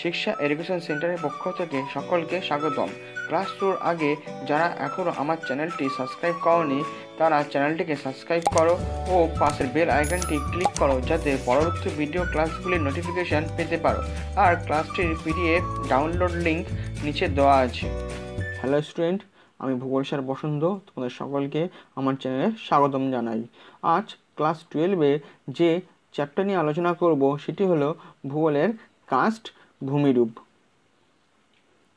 শিক্ষা এডুকেশন সেন্টারের পক্ষ থেকে সকলকে স্বাগতম। ক্লাস শুরুর আগে যারা এখনও আমার চ্যানেলটি সাবস্ক্রাইব করনি, তারা চ্যানেলটিকে সাবস্ক্রাইব করো ও পাশের বেল আইকনটি ক্লিক করো যাতে পরবর্তী ভিডিও ক্লাসগুলির নোটিফিকেশান পেতে পারো। আর ক্লাসটির পিডিএফ ডাউনলোড লিঙ্ক নিচে দেওয়া আছে। হ্যালো স্টুডেন্ট, আমি ভূগোল স্যার বসন্ত, তোমাদের সকলকে আমার চ্যানেলে স্বাগতম জানাই। আজ ক্লাস টুয়েলভে যে চ্যাপ্টার নিয়ে আলোচনা করব, সেটি হলো ভূগোলের কাস্ট ভূমিরূপ।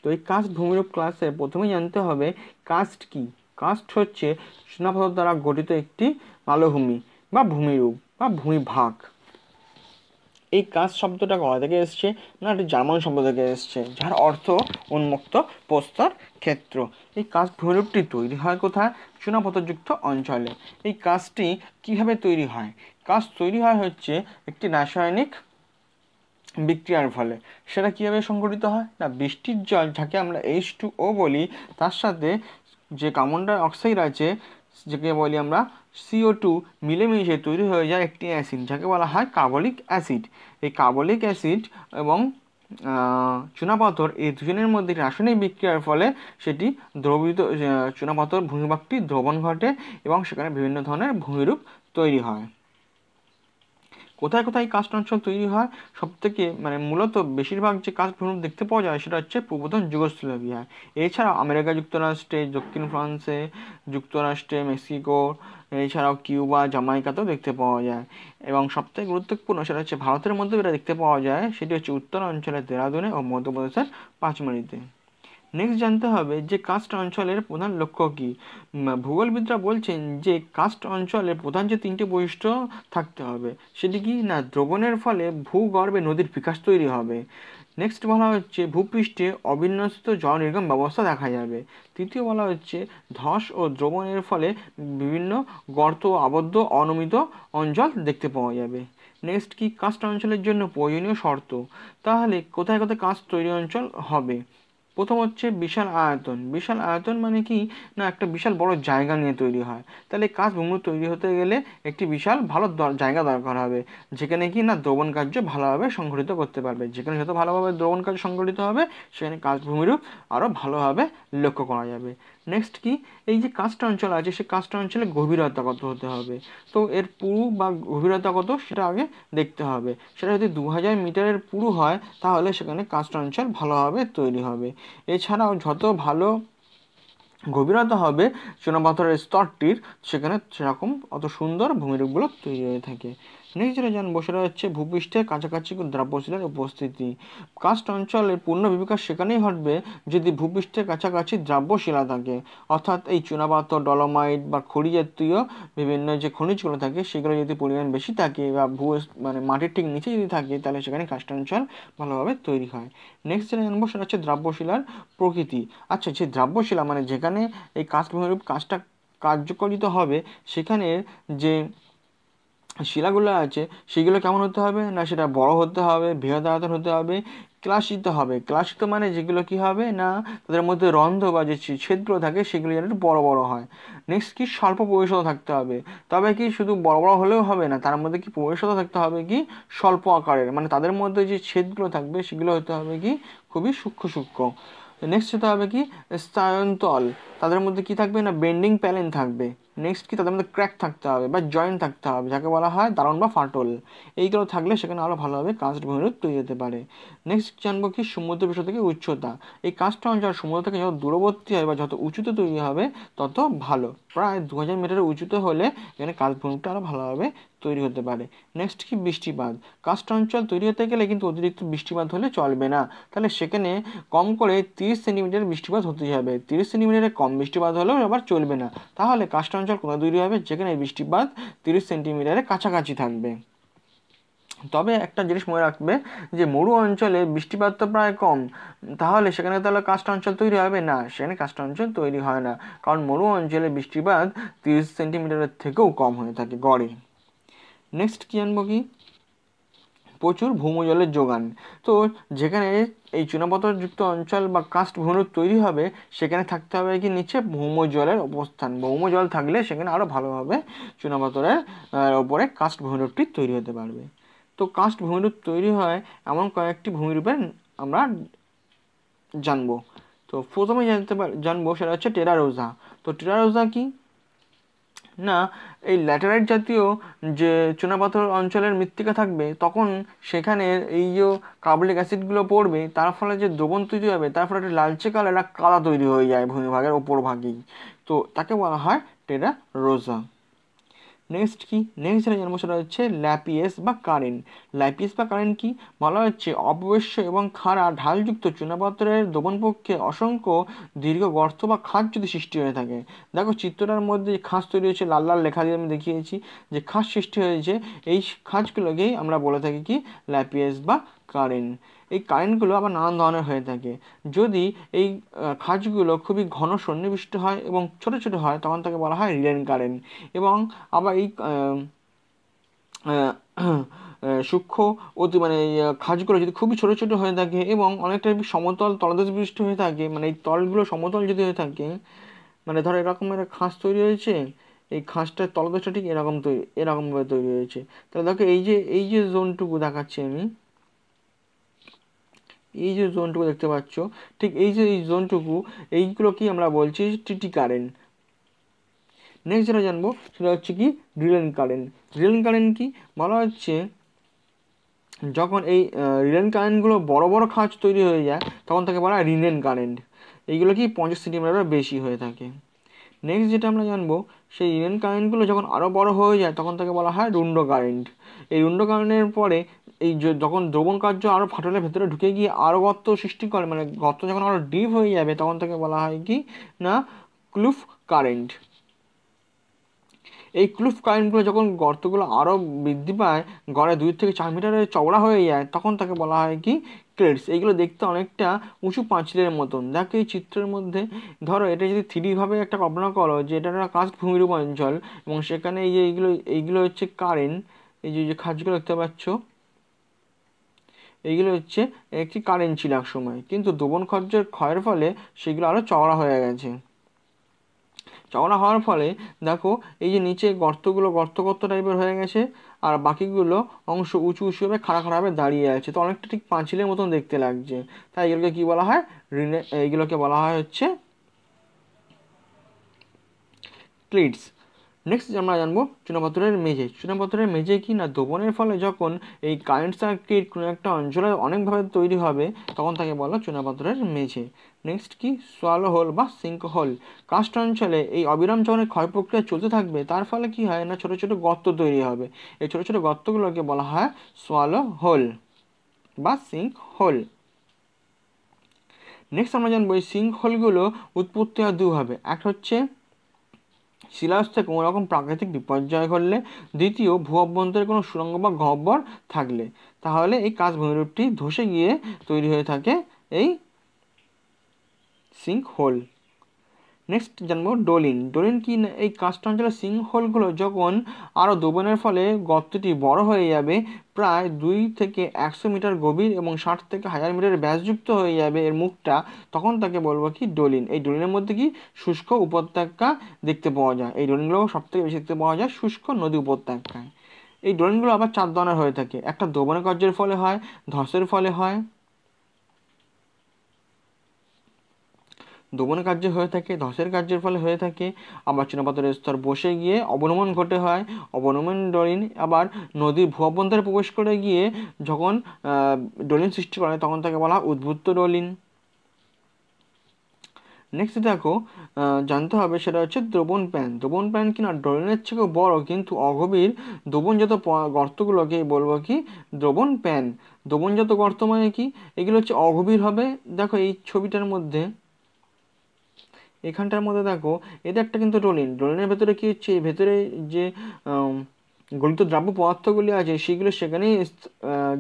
তো এই কাস্ট ভূমিরূপ ক্লাসে প্রথমেই জানতে হবে কাস্ট কি? কাস্ট হচ্ছে চুনাপাথর দ্বারা গঠিত একটি মালভূমি বা ভূমিরূপ বা ভূমিভাগ। এই কাস্ট শব্দটা কোথা থেকে এসছে? না একটি জার্মান শব্দ থেকে এসছে, যার অর্থ উন্মুক্ত প্রস্তর ক্ষেত্র। এই কাস্ট ভূমিরূপটি তৈরি হয় কোথায়? চুনাপাথরযুক্ত অঞ্চলে। এই কাজটি কীভাবে তৈরি হয়? কাজ তৈরি হয় হচ্ছে একটি রাসায়নিক বিক্রিয়ার ফলে। সেটা কীভাবে সংঘটিত হয়? না, বৃষ্টির জল যাকে আমরা এইচ টু ও বলি, তার সাথে যে কার্বন ডাই অক্সাইড আছে, যাকে বলি আমরা সিও টু মিলেমিশে তৈরি হয়ে যায় একটি অ্যাসিড যাকে বলা হয় কার্বলিক অ্যাসিড এই কার্বলিক অ্যাসিড এবং চুনাপাথর, এই দুজনের মধ্যে রাসায়নিক বিক্রিয়ার ফলে সেটি দ্রবিত চুনাপাথর ভূমিভাগটি দ্রবণ ঘটে এবং সেখানে বিভিন্ন ধরনের ভূমিরূপ তৈরি হয়। কোথায় কোথায় কাস্ট অঞ্চল তৈরি হয় সব থেকে মানে মূলত বেশিরভাগ যে কাস্ট ভূমি দেখতে পাওয়া যায় সেটা হচ্ছে পূর্বতন যুগোস্লোভিয়ায় এছাড়া আমেরিকা যুক্তরাষ্ট্রে, দক্ষিণ ফ্রান্সে যুক্তরাষ্ট্রে, মেক্সিকো, এছাড়াও কিউবা জামাইকাতেও দেখতে পাওয়া যায়। এবং সবথেকে গুরুত্বপূর্ণ সেটা হচ্ছে ভারতের মধ্যে যেটা দেখতে পাওয়া যায়, সেটি হচ্ছে উত্তর অঞ্চলের দেরাদুনে ও মধ্যপ্রদেশের পাঁচমারিতে। নেক্সট জানতে হবে যে কাস্ট অঞ্চলের প্রধান লক্ষ্য কী। ভূগোলবিদরা বলছেন যে কাস্ট অঞ্চলের প্রধান যে তিনটি বৈশিষ্ট্য থাকতে হবে, সেটি কি? না, দ্রবণের ফলে ভূগর্ভে নদীর বিকাশ তৈরি হবে। নেক্সট বলা হচ্ছে ভূপৃষ্ঠে অবিন্যস্ত জল নির্গম ব্যবস্থা দেখা যাবে। তৃতীয় বলা হচ্ছে ধস ও দ্রবণের ফলে বিভিন্ন গর্ত আবদ্ধ অনমিত অঞ্চল দেখতে পাওয়া যাবে। নেক্সট কি? কাস্ট অঞ্চলের জন্য প্রয়োজনীয় শর্ত। তাহলে কোথায় কোথায় কাস্ট তৈরি অঞ্চল হবে? প্রথম হচ্ছে বিশাল আয়তন। বিশাল আয়তন মানে কি? না, একটা বিশাল বড় জায়গা নিয়ে তৈরি হয়। তাহলে কাজ ভূমি তৈরি হতে গেলে একটি বিশাল ভালো জায়গা দরকার হবে। যেখানে কি না দ্রবণ কার্য ভালোভাবে সংগঠিত করতে পারবে। যেখানে যত ভালোভাবে দ্রবণ কার্য সংগঠিত হবে, সেখানে কাজ ভূমিরূপ আরও ভালোভাবে লক্ষ্য করা যাবে। নেক্সট কি? এই যে কাজটা অঞ্চল আছে সেই কাজটা অঞ্চলে গভীরতা কত হতে হবে? তো এর পুরু বা গভীরতা কত? সেটা আগে দেখতে হবে। সেটা যদি দু হাজার মিটারের পুরু হয়, তাহলে সেখানে কাজটা অঞ্চল ভালোভাবে তৈরি হবে। এছাড়াও যত ভালো গভীরতা হবে, চুনাপাথরের স্তরটির, সেখানে সেরকম অত সুন্দর ভূমিরূপগুলো তৈরি হয়ে থাকে। নেক্সট যেটা জানব হচ্ছে ভূপৃষ্ঠের কাছাকাছি দ্রাব্যশিলার উপস্থিতি। কাস্ট অঞ্চলের পূর্ণ বিকাশ সেখানেই ঘটবে যদি ভূপৃষ্ঠের কাছাকাছি দ্রাব্যশিলা থাকে। অর্থাৎ এই চুনাপাথর, ডলোমাইট বা খড়ি জাতীয় বিভিন্ন যে খনিজগুলো থাকে, সেগুলো যদি পরিমাণ বেশি থাকে বা ভূ মানে মাটির ঠিক নিচে যদি থাকে, তাহলে সেখানে কাস্ট অঞ্চল ভালোভাবে তৈরি হয়। নেক্সট যেটা জানব সেটা হচ্ছে দ্রাব্যশিলার প্রকৃতি। আচ্ছা যে দ্রাব্যশিলা মানে যেখানে এই কাস্ট কাজটা কার্যকরিত হবে সেখানে যে শিলাগুলো আছে, সেগুলো কেমন হতে হবে? না, সেটা বড় হতে হবে, বৃহৎ আয়তন হতে হবে, ক্লাসিত হবে। ক্লাসিত মানে যেগুলো কি হবে? না, তাদের মধ্যে রন্ধ্র বা যে ছেদগুলো থাকে, সেগুলো যেন একটু বড় বড় হয়। নেক্সট কি স্বল্প পরিশোধ থাকতে হবে। তবে কি শুধু বড় বড় হলেও হবে না, তার মধ্যে কি পরিশোধ থাকতে হবে কি? স্বল্প আকারের। মানে তাদের মধ্যে যে ছেদগুলো থাকবে, সেগুলো হতে হবে কি? খুবই সূক্ষ্ম সূক্ষ্ম। নেক্সট হতে হবে কি? স্থায়ন্তল। তাদের মধ্যে কি থাকবে? না বেন্ডিং প্যালেন থাকবে। নেক্সট কি? তাদের মধ্যে ক্র্যাক থাকতে হবে বা জয়েন্ট থাকতে হবে, যাকে বলা হয় দারুণ বা ফাটল। এইগুলো থাকলে সেখানে আরও ভালোভাবে কাস্ট ভূমিরূপ তৈরি হতে পারে। নেক্সট জানব কি? সমুদ্র পৃষ্ঠ থেকে উচ্চতা। এই কাস্ট অঞ্চল সমুদ্র থেকে যত দূরবর্তী হয় বা যত উঁচুতে তৈরি হবে, তত ভালো। প্রায় দু হাজার মিটারের উঁচুতে হলে এখানে কালভূমিটা আরও ভালোভাবে তৈরি হতে পারে। নেক্সট কি? বৃষ্টিপাত। কাস্ট অঞ্চল তৈরি হতে গেলে কিন্তু অতিরিক্ত বৃষ্টিপাত হলে চলবে না। তাহলে সেখানে কম করে তিরিশ সেন্টিমিটার বৃষ্টিপাত হতেই হবে। তিরিশ সেন্টিমিটারের কম বৃষ্টিপাত হলেও আবার চলবে না। তাহলে কাস্ট অঞ্চল কোথায় তৈরি হবে? যেখানে বৃষ্টিপাত তিরিশ সেন্টিমিটারের কাছাকাছি থাকবে। তবে একটা জিনিস মনে রাখবে যে মরু অঞ্চলে বৃষ্টিপাত তো প্রায় কম। তাহলে সেখানে তাহলে কাস্ট অঞ্চল তৈরি হবে? না, সেখানে কাস্ট অঞ্চল তৈরি হয় না। কারণ মরু অঞ্চলে বৃষ্টিপাত তিরিশ সেন্টিমিটারের থেকেও কম হয়ে থাকে গড়ে। নেক্সট কী জানব কি? প্রচুর ভৌমজলের যোগান। তো যেখানে এই চুনাপাথরযুক্ত অঞ্চল বা কাস্ট ভূমিরূপ তৈরি হবে, সেখানে থাকতে হবে কি নিচে? ভৌমজলের অবস্থান। ভৌমজল থাকলে সেখানে আরও ভালোভাবে চুনাপাথরের ওপরে কাস্ট ভূমিরূপটি তৈরি হতে পারবে। তো কাস্ট ভূমিরূপ তৈরি হয় এমন কয়েকটি ভূমিরূপের আমরা জানব। তো প্রথমে জানতে জানব সেটা হচ্ছে টেরারোজা। তো টেরারোজা কি? না, এই ল্যাটেরাইট জাতীয় যে চুনাপাথর অঞ্চলের মৃত্তিকা থাকবে, তখন সেখানে এই যে কার্বলিক অ্যাসিডগুলো পড়বে, তার ফলে যে দ্রবণ তৈরি হবে, তার ফলে একটা লালচে কালার একটা কাদা তৈরি হয়ে যায় ভূমিভাগের ওপর ভাগেই। তো তাকে বলা হয় টেরা রোজা নেক্সট কি? নেক্সট যেটা জানব সেটা হচ্ছে ল্যাপিয়েস বা কারেন্ট ল্যাপিয়েস বা কারেন্ট কি? বলা হচ্ছে অবশ্য এবং খাড়া, ঢালযুক্ত চুনাপাত্রের পক্ষে অসংখ্য দীর্ঘ গর্ত বা খাঁজ যদি সৃষ্টি হয়ে থাকে। দেখো চিত্রটার মধ্যে যে খাঁজ তৈরি হয়েছে, লাল লাল লেখা দিয়ে আমি দেখিয়েছি। যে খাঁজ সৃষ্টি হয়েছে, এই খাঁজগুলোকেই আমরা বলে থাকি কি? ল্যাপিয়েস বা কারেন্ট এই কারেন্টগুলো আবার নানান ধরনের হয়ে থাকে। যদি এই খাঁজগুলো খুবই ঘন সন্নিবিষ্ট হয় এবং ছোট ছোট হয়, তখন তাকে বলা হয় রিলেন কারেন্ট এবং আবার এই সূক্ষ্ম অতি মানে খাঁজগুলো যদি খুবই ছোটো ছোটো হয়ে থাকে এবং অনেকটা সমতল তলদেশ বিশিষ্ট হয়ে থাকে মানে এই তলগুলো সমতল যদি হয়ে থাকে মানে ধরো এরকমের খাঁজ তৈরি হয়েছে, এই খাঁজটার তলদেশটা ঠিক এরকম তৈরি, এরকমভাবে তৈরি হয়েছে। তাহলে দেখো এই যে এই যে জোনটুকু দেখাচ্ছি আমি এই যে জোনটুকু দেখতে পাচ্ছ, ঠিক এই যে এই জোনটুকু এইগুলো কি আমরা বলছি টিটি কারেন্ট। নেক্সট যেটা জানব সেটা হচ্ছে কি রিলেন কারেন্ট। রিলেন কারেন্ট কি? বলা হচ্ছে যখন এই রিলেন কারেন্টগুলো বড় বড় খাঁজ তৈরি হয়ে যায়, তখন তাকে বলা হয় রিলেন কারেন্ট। এইগুলো কি পঞ্চাশ সেন্টিমিটার বেশি হয়ে থাকে। নেক্সট যেটা আমরা জানব, সেই রিলেন কারেন্টগুলো যখন আরও বড় হয়ে যায়, তখন তাকে বলা হয় রুন্ড কারেন্ট এই রুন্ড কারেন্টের পরে এই যখন দ্রবণ কার্য আরও ফাটলের ভেতরে ঢুকে গিয়ে আরও গর্ত সৃষ্টি করে মানে গর্ত যখন আরও ডিপ হয়ে যাবে, তখন তাকে বলা হয় কি? না ক্লুফ কারেন্ট এই ক্লুফ কারেন্টগুলো যখন গর্তগুলো আরও বৃদ্ধি পায়, গড়ে দুই থেকে চার মিটারের চওড়া হয়ে যায়, তখন তাকে বলা হয় কি? ক্লেটস এইগুলো দেখতে অনেকটা উঁচু পাঁচিলের মতন। দেখো এই চিত্রের মধ্যে, ধরো এটা যদি থ্রিডিভাবে একটা কল্পনা করো যে এটা একটা কাস্ট ভূমিরূপ অঞ্চল এবং সেখানে এই যে এইগুলো এইগুলো হচ্ছে কারেন্ট, এই যে খাঁজগুলো দেখতে পাচ্ছ, এইগুলো হচ্ছে একটি কারেন্ট ছিল এক সময়। কিন্তু দোবন খরচের ক্ষয়ের ফলে সেগুলো আরও চওড়া হয়ে গেছে। চওড়া হওয়ার ফলে দেখো এই যে নিচে গর্তগুলো গর্ত গর্ত টাইপের হয়ে গেছে, আর বাকিগুলো অংশ উঁচু উঁচু উঁচুভাবে খাড়া খাড়াভাবে দাঁড়িয়ে আছে। তো অনেকটা ঠিক পাঁচিলের মতন দেখতে লাগছে। তাই এগুলোকে কী বলা হয়? রিনে, এইগুলোকে বলা হয় হচ্ছে ক্লিটস। নেক্সট আমরা জানব চুনাপাথরের মেঝে। চুনাপাথরের মেঝে কি না? দোবনের ফলে যখন এই কারেন্ট সার্কিট কোনো একটা অঞ্চলে অনেকভাবে তৈরি হবে, তখন তাকে বলা চুনাপাথরের মেঝে। নেক্সট কি? সোয়ালো হোল বা সিঙ্ক হোল কাস্ট অঞ্চলে এই অবিরাম যখন ক্ষয় প্রক্রিয়া চলতে থাকবে, তার ফলে কি হয় না? ছোটো ছোটো গর্ত তৈরি হবে। এই ছোটো ছোটো গর্তগুলোকে বলা হয় সোয়ালো হোল বা সিঙ্ক হোল নেক্সট আমরা জানব এই সিঙ্ক হোলগুলো উৎপত্তি হয় দুভাবে একটা হচ্ছে শিলাস্তরে কোনো রকম প্রাকৃতিক বিপর্যয় ঘটলে, দ্বিতীয় ভূ অভ্যন্তরে কোনো সুরঙ্গ বা গহ্বর থাকলে। তাহলে এই কাজ ভূমিরূপটি ধসে গিয়ে তৈরি হয়ে থাকে এই সিঙ্ক হোল নেক্সট জানব ডোলিন। ডোলিন কি এই কাস্ট অঞ্চলের সিঙ্ক হোলগুলো যখন আরও দোবনের ফলে গর্তটি বড় হয়ে যাবে, প্রায় দুই থেকে একশো মিটার গভীর এবং ষাট থেকে হাজার মিটার ব্যাসযুক্ত হয়ে যাবে এর মুখটা, তখন তাকে বলব কি ডোলিন। এই ডোলিনের মধ্যে কি শুষ্ক উপত্যকা দেখতে পাওয়া যায়? এই ডোলিনগুলো সব থেকে বেশি দেখতে পাওয়া যায় শুষ্ক নদী উপত্যকায়। এই ডোলিনগুলো আবার চার ধরনের হয়ে থাকে। একটা দোবনের কার্যের ফলে হয়, ধসের ফলে হয় দমন কার্য হয়ে থাকে ধসের কার্যের ফলে হয়ে থাকে। আবার চুনাপাথরের স্তর বসে গিয়ে অবনমন ঘটে হয়। অবনমন ডলিন আবার নদীর ভূঅভ্যন্তরে প্রবেশ করে গিয়ে যখন ডলিন সৃষ্টি করে, তখন তাকে বলা হয় উদ্ভুত্ত ডলিন নেক্সট দেখো জানতে হবে সেটা হচ্ছে দ্রবণ প্যান। দ্রবণ প্যান কিনা? ডলিনের থেকেও বড় কিন্তু অগভীর। দ্রবণজাত গর্তগুলোকে বলব কি? দ্রবণ প্যান। দ্রবণজাত গর্ত মানে কি? এগুলো হচ্ছে অগভীর হবে। দেখো এই ছবিটার মধ্যে। এখানটার মধ্যে দেখো এদের একটা কিন্তু রোলিন রোলিনের ভেতরে কী হচ্ছে? ভেতরে যে গলিত দ্রাব্য পদার্থগুলি আছে সেগুলো সেখানেই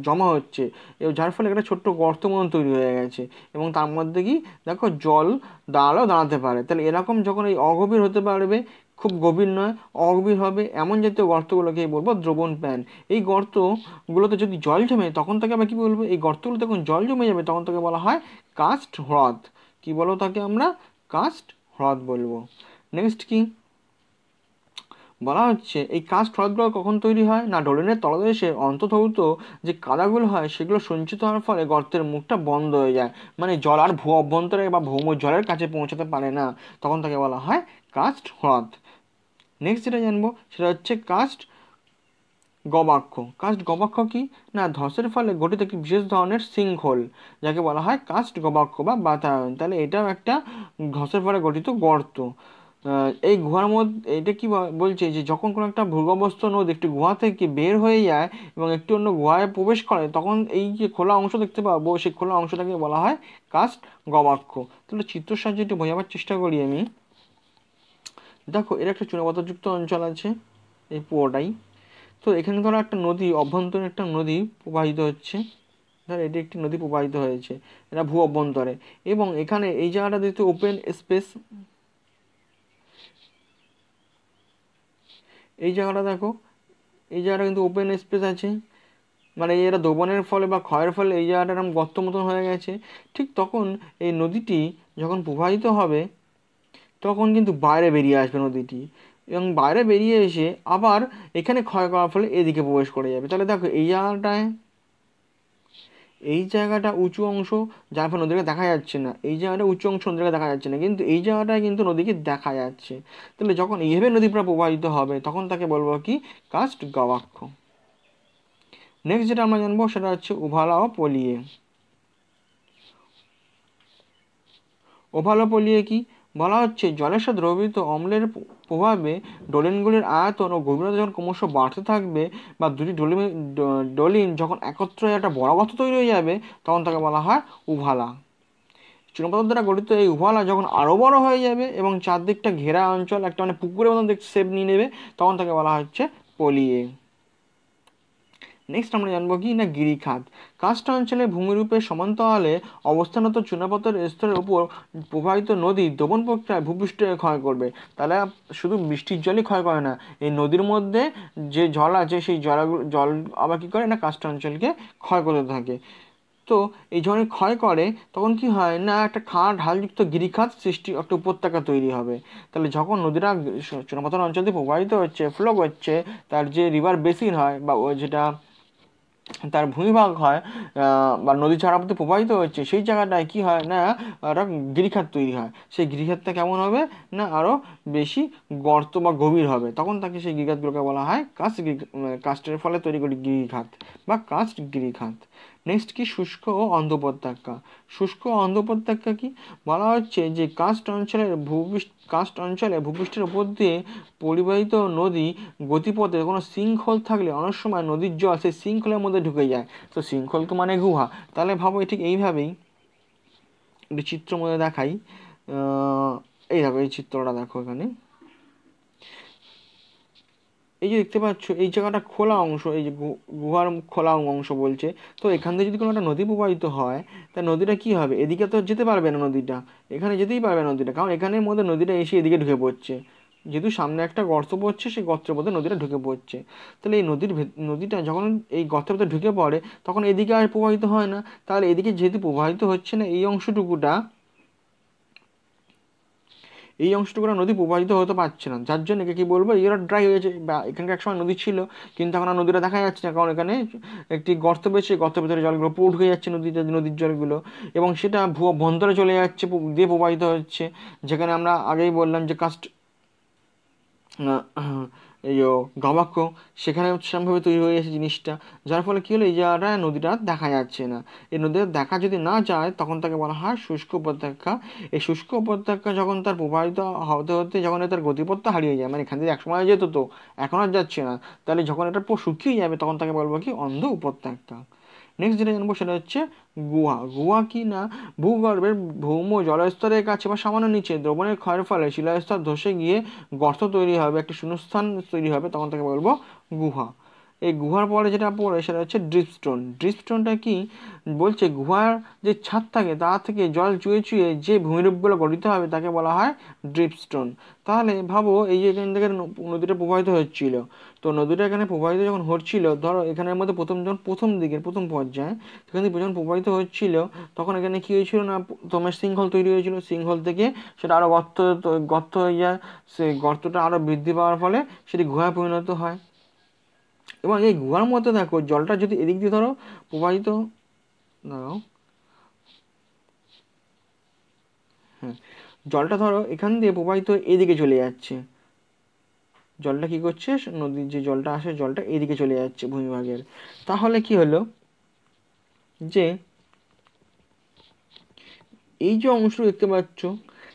জমা হচ্ছে। এবং যার ফলে একটা ছোট্ট গর্ত মতন তৈরি হয়ে গেছে। এবং তার মধ্যে কি? দেখো, জল দাঁড়ালেও দাঁড়াতে পারে। তাহলে এরকম যখন এই অগভীর হতে পারবে, খুব গভীর নয়, অগভীর হবে এমন জাতীয় গর্তগুলোকে বলব দ্রবণ প্যান। এই গর্তগুলোতে যদি জল জমে, তখন তাকে আমরা কী বলব? এই গর্তগুলো যখন জল জমে যাবে, তখন তাকে বলা হয় কাস্ট হ্রদ। কী বলো তাকে আমরা? কাস্ট হ্রদ বলব। নেক্সট কি? বলা হচ্ছে, এই কাস্ট হ্রদগুলো কখন তৈরি হয়? না, ডোলিনের তলদেশে অন্তর্ভুক্ত যে কাদাগুলো হয়, সেগুলো সঞ্চিত হওয়ার ফলে গর্তের মুখটা বন্ধ হয়ে যায়। মানে জল আর ভূ অভ্যন্তরে বা ভৌম জলের কাছে পৌঁছাতে পারে না। তখন তাকে বলা হয় কাস্ট হ্রদ। নেক্সট যেটা জানব, সেটা হচ্ছে কাস্ট গবাক্ষ। কাস্ট গবাক্ষ কি? না, ধসের ফলে গঠিত একটি বিশেষ ধরনের সিঙ্কহোল যাকে বলা হয় কাস্ট গবাক্ষ বা বাতায়ন। তাহলে এটাও একটা ধসের ফলে গঠিত গর্ত। এই গুহার মধ্যে এটা কি বলছে যে যখন কোনো একটা ভূগর্ভস্থ নদ একটি গুহা থেকে বের হয়ে যায় এবং একটি অন্য গুহায় প্রবেশ করে, তখন এই যে খোলা অংশ দেখতে পাবো, সেই খোলা অংশটাকে বলা হয় কাস্ট গবাক্ষ। তাহলে চিত্র সাহায্যে একটু বোঝাবার চেষ্টা করি আমি। দেখো, এর একটা চুনাপাতাযুক্ত অঞ্চল আছে, এই পুরোটাই। তো এখানে ধরো একটা নদী, অভ্যন্তরীণ একটা নদী প্রবাহিত হচ্ছে। ধর এটি একটি নদী প্রবাহিত হয়েছে, এটা ভূ অভ্যন্তরে। এবং এখানে এই জায়গাটা দেখতে ওপেন স্পেস এই জায়গাটা দেখো, এই জায়গাটা কিন্তু ওপেন স্পেস আছে। মানে এরা দোবনের ফলে বা ক্ষয়ের ফলে এই জায়গাটা এরকম গর্ত মতন হয়ে গেছে। ঠিক তখন এই নদীটি যখন প্রবাহিত হবে, তখন কিন্তু বাইরে বেরিয়ে আসবে নদীটি। এবং বাইরে বেরিয়ে এসে আবার এখানে ক্ষয় করার ফলে এদিকে প্রবেশ করে যাবে। তাহলে দেখো, এই জায়গাটায়, এই জায়গাটা উঁচু অংশ, যার ফলে নদীকে দেখা যাচ্ছে না। এই জায়গাটা উঁচু অংশ নদীকে দেখা যাচ্ছে না, কিন্তু এই জায়গাটায় কিন্তু নদীকে দেখা যাচ্ছে। তাহলে যখন এইভাবে নদী পুরো প্রবাহিত হবে, তখন তাকে বলব কি? কাস্ট গবাক্ষ। নেক্সট যেটা আমরা জানব, সেটা হচ্ছে উভালা ও পলিয়ে। ওভালো পলিয়ে কি? বলা হচ্ছে, জলের সাথে দ্রবীভূত অম্লের প্রভাবে ডোলিনগুলির আয়তন ও গভীরতা যখন ক্রমশ বাড়তে থাকবে বা দুটি ডলিন ডলিন যখন একত্রে একটা বড় গর্ত তৈরি হয়ে যাবে, তখন তাকে বলা হয় উভালা। চুনপাথর দ্বারা গঠিত এই উভালা যখন আরও বড় হয়ে যাবে এবং চারদিকটা ঘেরা অঞ্চল, একটা মানে পুকুরের মতন শেপ নিয়ে নেবে, তখন তাকে বলা হচ্ছে পলিয়ে। নেক্সট আমরা জানব কি? না গিরিখাত কাস্ট অঞ্চলে ভূমিরূপে সমান্তরালে অবস্থানত চুনাপথের স্তরের উপর প্রবাহিত নদী দমন প্রক্রিয়ায় ভূপৃষ্ঠে ক্ষয় করবে। তাহলে শুধু বৃষ্টির জলই ক্ষয় করে না, এই নদীর মধ্যে যে জল আছে, সেই জল জল আবার কী করে? না কাস্ট অঞ্চলকে ক্ষয় করতে থাকে। তো এই যখন ক্ষয় করে, তখন কি হয়? না, একটা খাঁ ঢালযুক্ত গিরিখাত সৃষ্টি, একটা উপত্যকা তৈরি হবে। তাহলে যখন নদীরা চুনাপাথর অঞ্চল দিয়ে প্রবাহিত হচ্ছে ফ্লো করছে, তার যে রিভার বেসিন হয়, বা যেটা তার ভূমিভাগ হয় বা নদী ছাড়াপথে প্রবাহিত হচ্ছে, সেই জায়গাটায় কি হয় না একটা গিরিখাত তৈরি হয়। সেই গিরিখাতটা কেমন হবে না আরও বেশি গর্ত বা গভীর হবে? তখন তাকে সেই গিরিখাতগুলোকে বলা হয় কাস্ট কাস্টের ফলে তৈরি করি গিরিখাত বা কাস্ট গিরিখাত। নেক্সট কি? শুষ্ক ও অন্ধ উপত্যকা শুষ্ক অন্ধ উপত্যকা কি? বলা হচ্ছে যে, কাস্ট অঞ্চলের ভূপৃষ্ঠ, কাস্ট অঞ্চলে ভূপৃষ্ঠের উপর দিয়ে পরিবাহিত নদী গতিপথে কোনো শৃঙ্খল থাকলে অনেক সময় নদীর জল সেই শৃঙ্খলের মধ্যে ঢুকে যায়। তো শৃঙ্খল তো মানে গুহা? তাহলে ভাবো ঠিক এইভাবেই একটি চিত্র মধ্যে দেখাই। এইভাবে এই চিত্রটা দেখো এখানে। এই যে দেখতে পাচ্ছ, এই জায়গাটা খোলা অংশ, এই যে গুহার খোলা অংশ বলছে। তো এখান থেকে যদি কোনো একটা নদী প্রবাহিত হয়, তা নদীটা কী হবে? এদিকে তো যেতে পারবে না নদীটা। এখানে যেতেই পারবে না নদীটা, কারণ এখানের মধ্যে নদীটা এসে এদিকে ঢুকে পড়ছে। যেহেতু সামনে একটা গর্ত পড়ছে, সেই গর্তের মধ্যে নদীটা ঢুকে পড়ছে। তাহলে এই নদীর নদীটা যখন এই গর্তের মধ্যে ঢুকে পড়ে, তখন এদিকে আর প্রবাহিত হয় না। তাহলে এদিকে যেহেতু প্রবাহিত হচ্ছে না, এই অংশটুকুটা এই অংশটুকু নদী প্রবাহিত হতে পারছে না। যার জন্য একে কি বলব? এরা ড্রাই হয়েছে বা এখানকার একসময় নদী ছিল, কিন্তু এখন আর নদীটা দেখা যাচ্ছে না। কারণ এখানে একটি গর্ত পেয়েছে গর্তের ভেতরে জলগুলো পোট হয়ে যাচ্ছে নদীতে, নদীর জলগুলো। এবং সেটা ভুয়া বন্দরে চলে যাচ্ছে দিয়ে প্রবাহিত হচ্ছে। যেখানে আমরা আগেই বললাম যে কাস্ট গবাক্ষ সেখানে সেরকমভাবে তৈরি হয়ে গেছে জিনিসটা। যার ফলে কী হলো? এই জায়গাটায় নদীটা দেখা যাচ্ছে না। এই নদীটা দেখা যদি না যায়, তখন তাকে বলা হয় শুষ্ক উপত্যকা। এই শুষ্ক উপত্যকা যখন তার প্রবাহিত হতে হতে যখন তার গতিপথটা হারিয়ে যায় মানে এখান থেকে একসময় যেত তো, এখন আর যাচ্ছে না। তাহলে যখন এটা শুকিয়ে যাবে, তখন তাকে বলব কি? অন্ধ উপত্যকা। নেক্সট যেটা জানব সেটা হচ্ছে গুহা। গুহা কি না? ভূগর্ভের ভৌম জলস্তরের কাছে বা সামান্য নিচে, দ্রবণের ক্ষয়ের ফলে শিলাস্তর ধসে গিয়ে গর্ত তৈরি হবে, একটি শূন্যস্থান তৈরি হবে, তখন তাকে বলব গুহা। এই গুহার পরে যেটা পড়ে সেটা হচ্ছে ড্রিপস্টোন ড্রিপস্টোনটা কি? বলছে গুহার যে ছাদ থাকে, তা থেকে জল চুয়ে চুয়ে যে ভূমিরূপগুলো গঠিত হবে তাকে বলা হয় ড্রিপস্টোন তাহলে ভাবো, এই যে এখান থেকে নদীটা প্রবাহিত হচ্ছিল। তো নদীটা এখানে প্রবাহিত যখন হচ্ছিল, ধরো এখানের মধ্যে প্রথম, যখন প্রথম দিকের, প্রথম পর্যায়ে, সেখান থেকে যখন প্রবাহিত হচ্ছিল, তখন এখানে কী হয়েছিল না তোমার সিংহল তৈরি হয়েছিল। সিংহল থেকে সেটা আরও গর্ত গর্ত হয়ে যায় সেই গর্তটা আরও বৃদ্ধি পাওয়ার ফলে সেটি গুহায় পরিণত হয়। এবং এই গুহার মধ্যে দেখো, জলটা যদি এদিক দিয়ে ধরো, প্রবাহিত দাঁড়াও। হ্যাঁ জলটা ধরো, এখান দিয়ে প্রবাহিত এদিকে চলে যাচ্ছে। জলটা কি করছে? নদীর যে জলটা আসে, জলটা এদিকে চলে যাচ্ছে ভূমিভাগের। তাহলে কি হলো? যে এই যে অংশ দেখতে পাচ্ছ,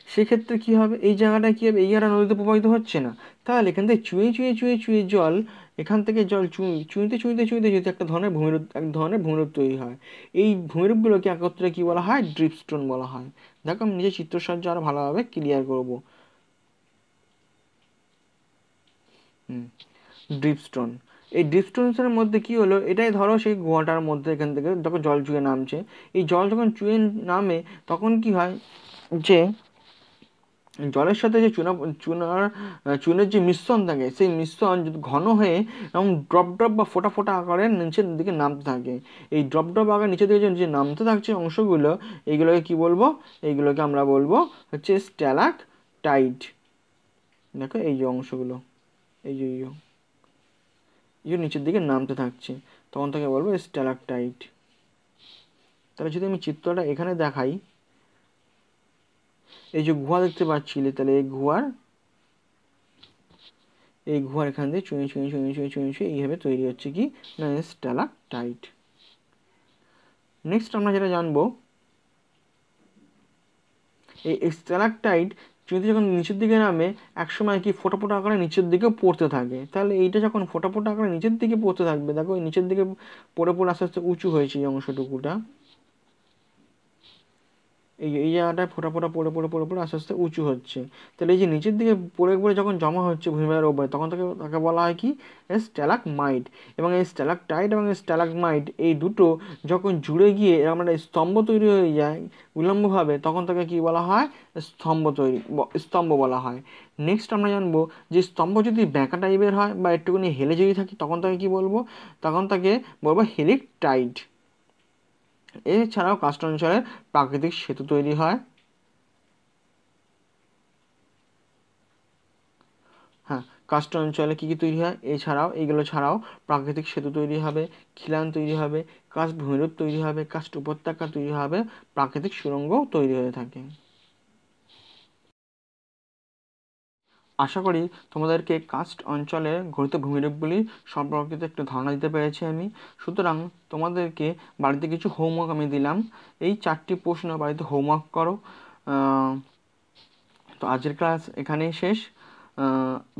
সেক্ষেত্রে কি হবে? এই জায়গাটা কি হবে? এই জায়গাটা নদীতে প্রবাহিত হচ্ছে না। তাহলে এখান থেকে চুয়ে চুয়ে চুয়ে চুয়ে জল এখান থেকে জল চুই, চুইতে চুইতে চুইতে চুইতে একটা ধরনের ভূমিরূপ, এক ধরনের ভূমিরূপ তৈরি হয়। এই ভূমিরূপগুলোকে একত্রে কি বলা হয়? ড্রিপ স্টোন বলা হয়। দেখো, আমি নিজের চিত্র সাহায্যে আরও ভালোভাবে ক্লিয়ার করব। হুম ড্রিপ স্টোন এই ড্রিপ স্টোনসের মধ্যে কি হলো? এটাই ধরো সেই গুহাটার মধ্যে এখান থেকে যখন জল চুয়ে নামছে। এই জল যখন চুয়ে নামে, তখন কি হয় যে জলের সাথে যে চুনা, চুনার চুনের যে মিশ্রণ থাকে, সেই মিশ্রণ যদি ঘন হয়ে এবং ড্রপ ড্রপ বা ফোটা ফোটা আকারে নিচের দিকে নামতে থাকে। এই ড্রপ ড্রপ আকারে নিচের দিকে যে নামতে থাকছে অংশগুলো এইগুলোকে কি বলব? এইগুলোকে আমরা বলব হচ্ছে স্ট্যালাক টাইট দেখো এই যে অংশগুলো, এই যে এই যে নিচের দিকে নামতে থাকছে, তখন তাকে বলব স্ট্যালাক টাইট তাহলে যদি আমি চিত্রটা এখানে দেখাই এই যে গুহা দেখতে পাচ্ছিলে তাহলে এই গুহার এই গুহার এখান দিয়ে চুঁয়ে চুঁয়ে চুঁয়ে চুঁয়ে চুঁয়ে চুঁয়ে এইভাবে তৈরি হচ্ছে কি? না স্ট্যালাক টাইট নেক্সট আমরা যেটা জানব, এই স্ট্যালাক টাইট যদি যখন নিচের দিকে নামে, একসময় কি ফোটা ফোটা আকারে নিচের দিকে পড়তে থাকে? তাহলে এইটা যখন ফোটা ফোটা আকারে নিচের দিকে পড়তে থাকবে, দেখো নিচের দিকে পড়ে পড়ে আস্তে আস্তে উঁচু হয়েছে এই অংশটুকুটা। এই এই জায়গাটায় ফোটা ফোটা পড়ে পড়ে পড়ে পড়ে আস্তে আস্তে উঁচু হচ্ছে। তাহলে এই যে নিচের দিকে পড়ে পড়ে যখন জমা হচ্ছে ভূমিবাহের ওপরে, তখন তাকে তাকে বলা হয় কি? স্ট্যালাক মাইট এবং এই স্ট্যালাক টাইট এবং স্ট্যালাক মাইট এই দুটো যখন জুড়ে গিয়ে এরকম একটা স্তম্ভ তৈরি হয়ে যায় উল্লম্বভাবে, তখন তাকে কি বলা হয়? স্তম্ভ তৈরি স্তম্ভ বলা হয়। নেক্সট আমরা জানব যে স্তম্ভ যদি ব্যাঁকা টাইপের হয় বা একটুখানি হেলে যদি থাকে, তখন তাকে কি বলব? তখন তাকে বলব হেলিক টাইট এছাড়াও কাস্ট অঞ্চলের প্রাকৃতিক সেতু তৈরি হয়। হ্যাঁ কাস্ট অঞ্চলে কী কী তৈরি হয়? এছাড়াও এগুলো ছাড়াও প্রাকৃতিক সেতু তৈরি হবে, খিলান তৈরি হবে, কাস্ট ভূমিরূপ তৈরি হবে, কাস্ট উপত্যকা তৈরি হবে, প্রাকৃতিক সুড়ঙ্গও তৈরি হয়ে থাকে। আশা করি তোমাদেরকে কাস্ট অঞ্চলে গঠিত ভূমিরূপগুলি সম্পর্কিত একটু ধারণা দিতে পেরেছি আমি। সুতরাং তোমাদেরকে বাড়িতে কিছু হোমওয়ার্ক আমি দিলাম। এই চারটি প্রশ্ন বাড়িতে হোমওয়ার্ক করো। তো আজকের ক্লাস এখানেই শেষ।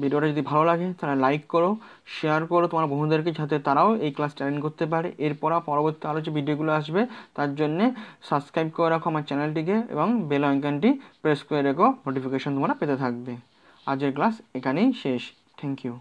ভিডিওটা যদি ভালো লাগে তাহলে লাইক করো শেয়ার করো তোমার বন্ধুদেরকে যাতে তারাও এই ক্লাস অ্যাটেন্ড করতে পারে। এরপর পরবর্তী আরও যে ভিডিওগুলো আসবে তার জন্যে সাবস্ক্রাইব করে রাখো আমার চ্যানেলটিকে এবং বেল আইকনটি প্রেস করে রেখো নোটিফিকেশন তোমরা পেতে থাকবে। আজকের ক্লাস এখানেই শেষ। Thank you